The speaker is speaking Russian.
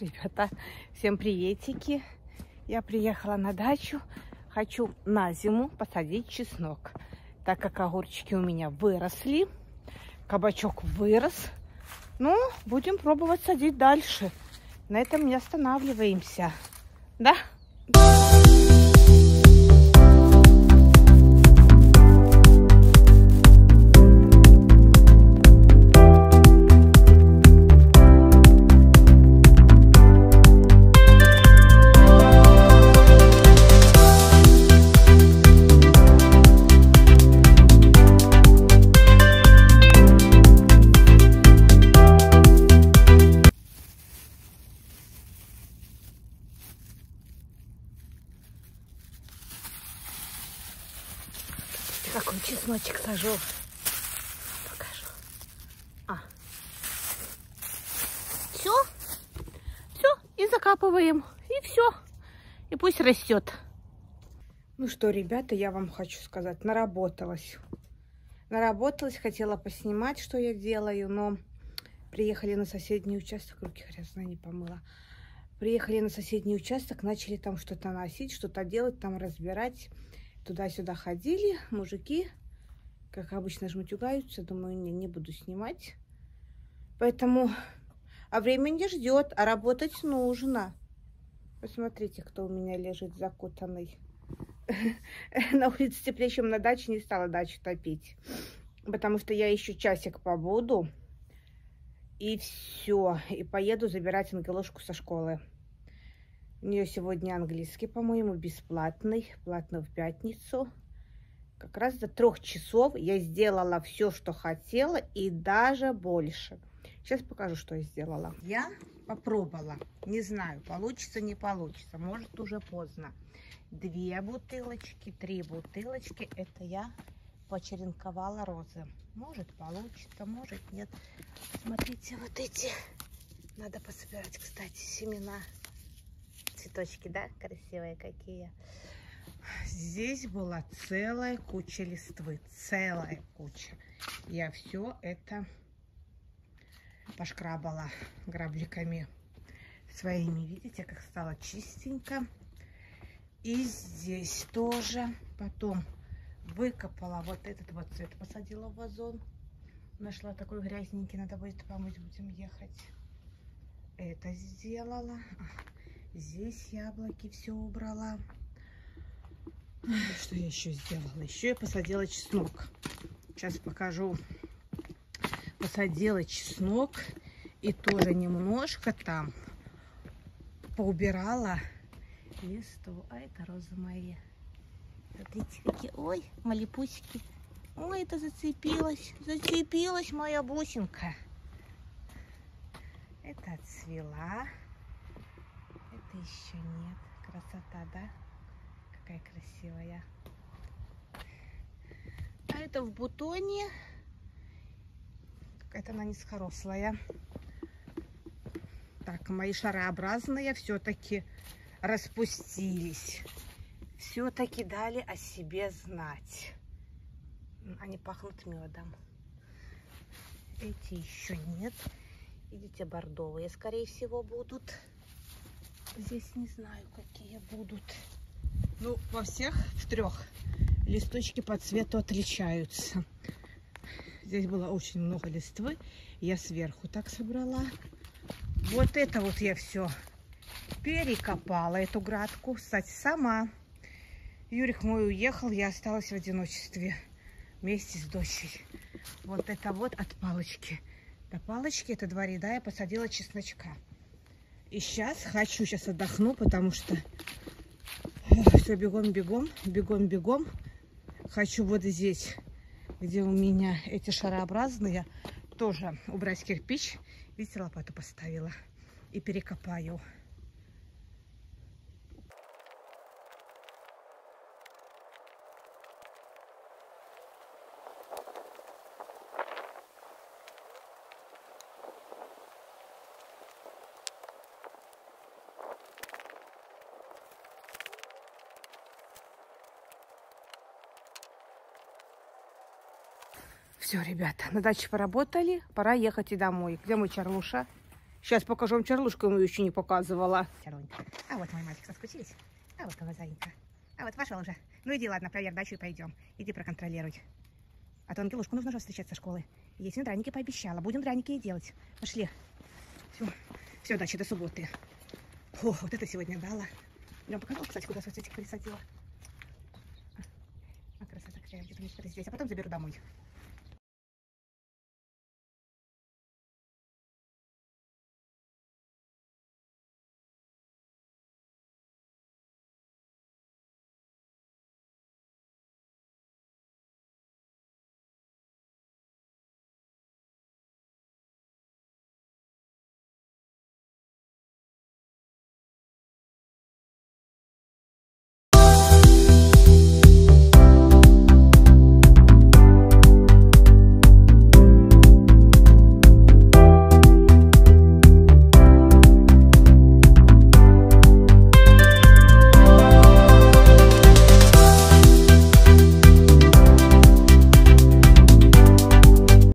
ребята! Всем приветики! Я приехала на дачу. Хочу на зиму посадить чеснок. Так как огурчики у меня выросли, кабачок вырос. Ну, будем пробовать садить дальше. На этом не останавливаемся. Да? Какой чесночек сажу. Покажу. А. Все. Все. И закапываем. И все. И пусть растет. Ну что, ребята, я вам хочу сказать, наработалась. Наработалась, хотела поснимать, что я делаю, но приехали на соседний участок, руки грязные, не помыла. Приехали на соседний участок, начали там что-то носить, что-то делать, там разбирать. Туда-сюда ходили, мужики, как обычно, жмутюгаются. Думаю, не, не буду снимать. Поэтому, а время не ждет, а работать нужно. Посмотрите, кто у меня лежит закутанный. На улице теплее, чем на даче, не стала дачу топить. Потому что я еще часик побуду. И все. И поеду забирать ангелошку со школы. У нее сегодня английский, по-моему, бесплатный. Платно в пятницу. Как раз до трех часов я сделала все, что хотела, и даже больше. Сейчас покажу, что я сделала. Я попробовала. Не знаю, получится, не получится. Может, уже поздно. Две бутылочки, три бутылочки. Это я почеренковала розы. Может, получится, может, нет. Смотрите, вот эти. Надо пособирать, кстати, семена цветочки, да, красивые какие. Здесь была целая куча листвы, целая куча. Я все это пошкрабала грабликами своими. Видите, как стало чистенько. И здесь тоже. Потом выкопала вот этот вот цвет, посадила в вазон. Нашла такой грязненький, надо будет помыть, будем ехать. Это сделала. Здесь яблоки все убрала. Что я еще сделала? Еще я посадила чеснок. Сейчас покажу. Посадила чеснок. И тоже немножко там поубирала листов. А это розы мои. Смотрите, какие. Ой, малипусики. Ой, это зацепилась. Зацепилась моя бусинка. Это отцвела это еще нет. Красота, да? Какая красивая. А это в бутоне. Это она низкорослая. Так, мои шарообразные все-таки распустились. Все-таки дали о себе знать. Они пахнут медом. Эти еще нет. Видите, бордовые, скорее всего, будут. Здесь не знаю, какие будут. Ну, во всех в трех листочки по цвету отличаются. Здесь было очень много листвы. Я сверху так собрала. Вот это вот я все перекопала, эту градку. Кстати, сама. Юрик мой уехал, я осталась в одиночестве вместе с дочей. Вот это вот от палочки. До палочки, это два ряда, я посадила чесночка. И сейчас хочу, сейчас отдохну, потому что все бегом-бегом, бегом-бегом. Хочу вот здесь, где у меня эти шарообразные, тоже убрать кирпич. Видите, лопату поставила. И перекопаю. Все, ребята, на даче поработали, пора ехать и домой. Где мой Чарлуша? Сейчас покажу вам чарлушку, ему еще не показывала. А вот мой мальчик, соскучились? А вот твоя заинька. А вот вошел уже. Ну иди, ладно, проверь дачу и пойдем. Иди проконтролируй. А то Ангелушку нужно же встречать со школы. Ей сегодня драники пообещала. Будем драники и делать. Пошли. Все, все, дача до субботы. О, вот это сегодня дала. Я показала, кстати, куда соцветик пересадила. А, красота какая, где-то здесь. А потом заберу домой.